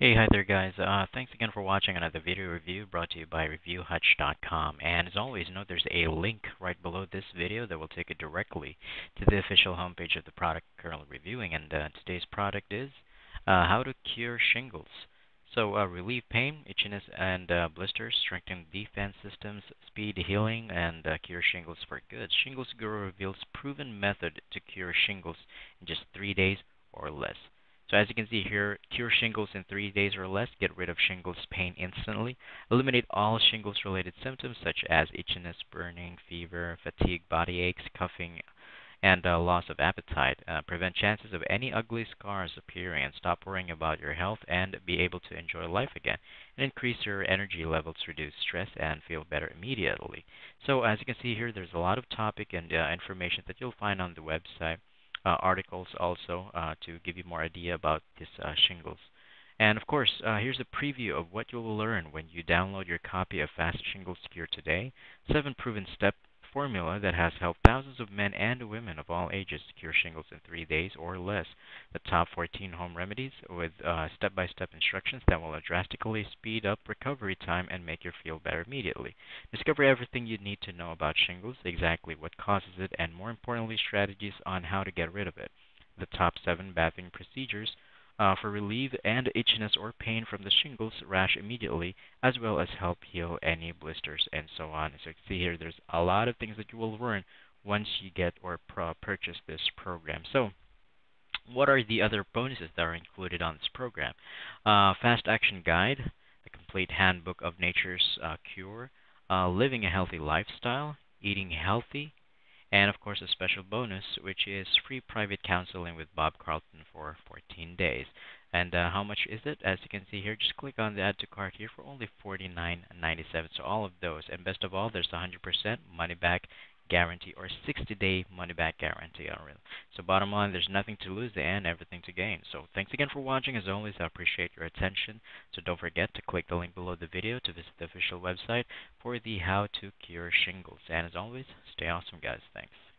Hey, hi there guys. Uh, thanks again for watching another video review brought to you by ReviewHutch.com. And as always, note there's a link right below this video that will take you directly to the official homepage of the product currently reviewing. And uh, today's product is uh, How to Cure Shingles. So uh, relieve pain, itchiness, and uh, blisters, strengthen defense systems, speed healing, and uh, cure shingles for good. Shingles Guru reveals proven method to cure shingles in just three days or less. So as you can see here, cure shingles in three days or less, get rid of shingles pain instantly, eliminate all shingles related symptoms such as itchiness, burning, fever, fatigue, body aches, coughing, and uh, loss of appetite. Uh, prevent chances of any ugly scars appearing and stop worrying about your health and be able to enjoy life again. And increase your energy levels, reduce stress, and feel better immediately. So as you can see here, there's a lot of topic and uh, information that you'll find on the website articles also uh, to give you more idea about this uh, shingles. And of course, uh, here's a preview of what you will learn when you download your copy of Fast Shingles Cure today. Seven proven step formula that has helped thousands of men and women of all ages cure shingles in three days or less. The top 14 home remedies with step by step instructions that will drastically speed up recovery time and make you feel better immediately. Discover everything you need to know about shingles, exactly what causes it, and more importantly, strategies on how to get rid of it. The top seven bathing procedures uh, for relief and itchiness or pain from the shingles rash immediately, as well as help heal any blisters and so on. So you can see here, there's a lot of things that you will learn once you get or purchase this program. So what are the other bonuses that are included on this program? Uh, fast Action Guide, the complete handbook of nature's uh, cure, uh, living a healthy lifestyle, eating healthy, and of course, a special bonus, which is free private counseling with Bob Carlton for 14 days. And uh, how much is it? As you can see here, just click on the add to cart here for only $49.97. So all of those, and best of all, there's 100% money back guarantee or 60 day money back guarantee on real. So bottom line, there's nothing to lose and everything to gain. So thanks again for watching. As always, I appreciate your attention. So don't forget to click the link below the video to visit the official website for the how to cure shingles. And as always, stay awesome guys. Thanks.